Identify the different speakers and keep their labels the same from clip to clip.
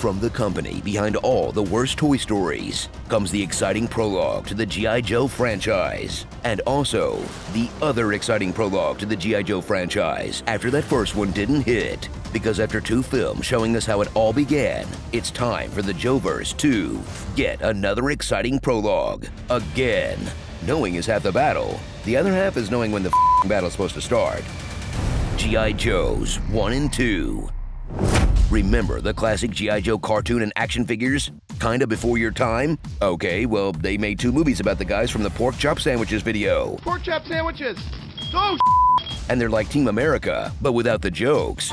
Speaker 1: From the company behind all the worst Toy Stories comes the exciting prologue to the G.I. Joe franchise, and also the other exciting prologue to the G.I. Joe franchise after that first one didn't hit. Because after two films showing us how it all began, it's time for the Joeverse to get another exciting prologue again. Knowing is half the battle, the other half is knowing when the battle's supposed to start. G.I. Joes 1 and 2. Remember the classic G.I. Joe cartoon and action figures? Kinda before your time? Okay, well, they made two movies about the guys from the Pork Chop Sandwiches video.
Speaker 2: Pork chop sandwiches. Oh,
Speaker 1: And they're like Team America, but without the jokes.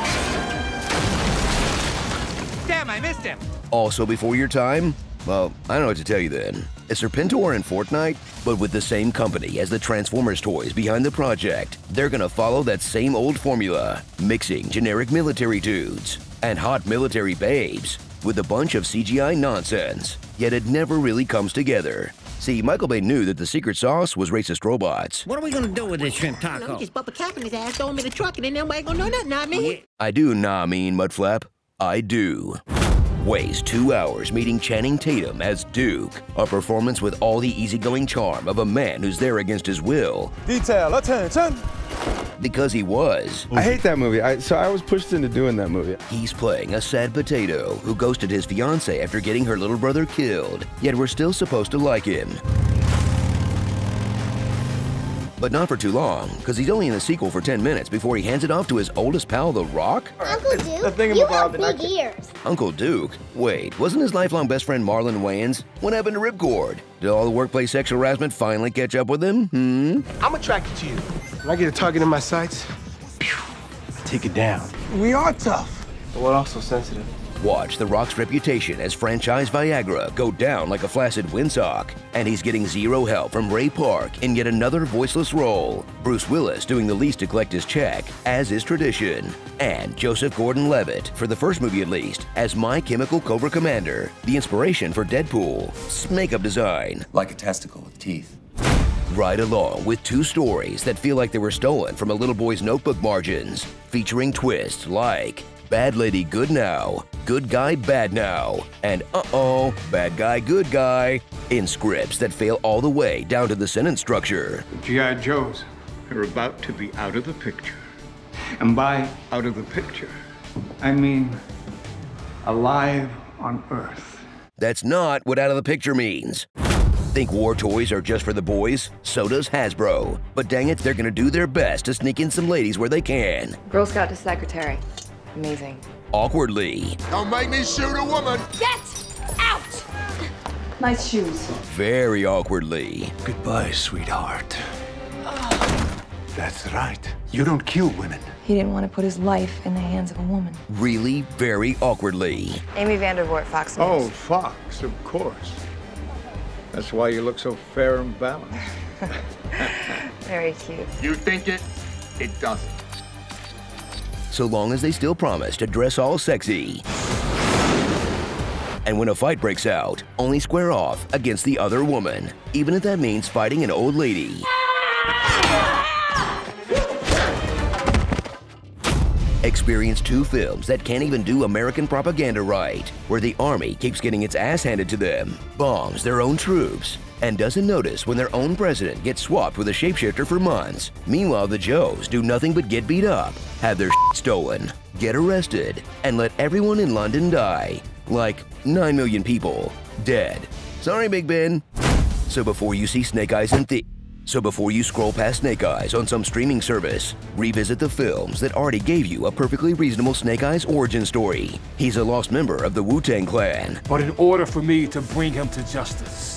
Speaker 3: Damn, I missed him.
Speaker 1: Also before your time? Well, I don't know what to tell you then. Is Serpentor in Fortnite? But with the same company as the Transformers toys behind the project, they're gonna follow that same old formula, mixing generic military dudes and hot military babes with a bunch of CGI nonsense. Yet it never really comes together. See, Michael Bay knew that the secret sauce was racist robots.
Speaker 4: What are we gonna do with this shrimp
Speaker 5: You know,
Speaker 4: taco?
Speaker 5: just bump a cap in his ass, throw him in the truck, and then nobody gonna know nothing, I mean.
Speaker 1: I do, nah, mean Mudflap. I do. Waste two hours meeting Channing Tatum as Duke, a performance with all the easygoing charm of a man who's there against his will
Speaker 6: Detail, attention.
Speaker 1: Because he was.
Speaker 6: I hate that movie. I, so I was pushed into doing that movie.
Speaker 1: He's playing a sad potato who ghosted his fiance after getting her little brother killed, yet we're still supposed to like him. But not for too long, because he's only in the sequel for 10 minutes before he hands it off to his oldest pal, The Rock?
Speaker 7: Uncle Duke,
Speaker 6: The thing
Speaker 7: you
Speaker 6: about
Speaker 7: have big ears.
Speaker 1: Uncle Duke? Wait, wasn't his lifelong best friend Marlon Wayans? What happened to Ripcord? Did all the workplace sexual harassment finally catch up with him? Hmm?
Speaker 2: I'm attracted to you. When I get a target in my sights, pew, I take it down.
Speaker 6: We are tough.
Speaker 2: But we're also sensitive.
Speaker 1: Watch The Rock's reputation as franchise Viagra go down like a flaccid windsock, and he's getting zero help from Ray Park in yet another voiceless role. Bruce Willis doing the least to collect his check, as is tradition, and Joseph Gordon-Levitt, for the first movie at least, as My Chemical Cobra Commander, the inspiration for Deadpool's makeup design.
Speaker 8: Like a testicle with teeth.
Speaker 1: Ride along with two stories that feel like they were stolen from a little boy's notebook margins, featuring twists like Bad Lady Good Now, Good Guy Bad Now, and Uh Oh, Bad Guy Good Guy, in scripts that fail all the way down to the sentence structure.
Speaker 9: G.I. Joes are about to be out of the picture. And by out of the picture, I mean alive on Earth.
Speaker 1: That's not what out of the picture means. Think war toys are just for the boys? So does Hasbro. But dang it, they're gonna do their best to sneak in some ladies where they can.
Speaker 10: Girl Scout to secretary. Amazing.
Speaker 1: Awkwardly,
Speaker 2: Don't make me shoot a woman.
Speaker 10: Get out! Nice shoes.
Speaker 1: very awkwardly,
Speaker 9: Goodbye, sweetheart. That's right. You don't kill women.
Speaker 10: He didn't want to put his life in the hands of a woman.
Speaker 1: really very awkwardly.
Speaker 10: Amy Vandervoort, Fox News.
Speaker 9: Oh, Fox, of course. That's why you look so fair and balanced.
Speaker 10: Very cute.
Speaker 9: You think it, it doesn't.
Speaker 1: So long as they still promise to dress all sexy. And when a fight breaks out, only square off against the other woman, even if that means fighting an old lady. Experience two films that can't even do American propaganda right, where the army keeps getting its ass handed to them, bombs their own troops, and doesn't notice when their own president gets swapped with a shapeshifter for months. Meanwhile, the Joes do nothing but get beat up, have their stolen, get arrested, and let everyone in London die. Like 9 million people dead. Sorry, Big Ben. So before you see Snake Eyes in the so before you scroll past Snake Eyes on some streaming service, revisit the films that already gave you a perfectly reasonable Snake Eyes origin story. He's a lost member of the Wu-Tang Clan,
Speaker 11: But in order for me to bring him to justice,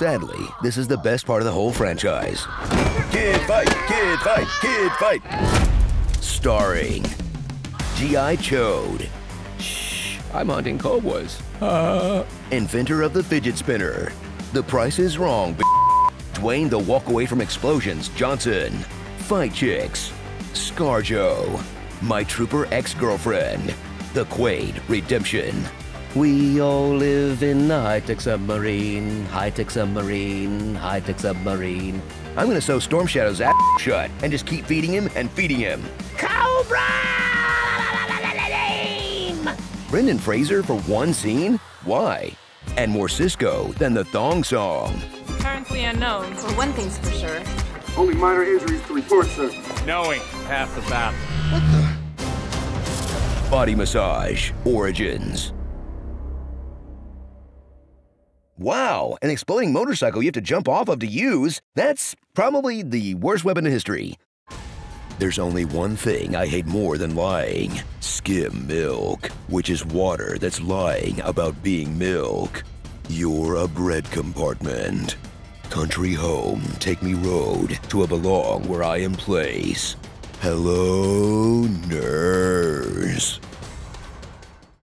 Speaker 1: Sadly, this is the best part of the whole franchise. Kid fight, kid fight, kid fight. Starring G.I. Chode. Shh. I'm hunting cowboys. Uh. Inventor of the fidget spinner. The price is wrong, b- Dwayne the walk away from explosions Johnson. Fight chicks. Scarjo. My trooper ex-girlfriend. The Quaid Redemption. We all live in the high-tech submarine, high-tech submarine, high-tech submarine. I'm gonna sew Storm Shadow's ass shut and just keep feeding him and feeding him. Cobra! Brendan Fraser for one scene? Why? And more Sisqo than the thong song.
Speaker 4: Currently unknown.
Speaker 10: Well, one thing's for sure.
Speaker 2: Only minor injuries to report, sir.
Speaker 3: Knowing half the battle.
Speaker 1: Body Massage Origins. Wow, an exploding motorcycle you have to jump off of to use? That's probably the worst weapon in history. There's only one thing I hate more than lying skim milk, which is water that's lying about being milk. You're a bread compartment. Country home, take me road to a belong where I am place. Hello, nurse.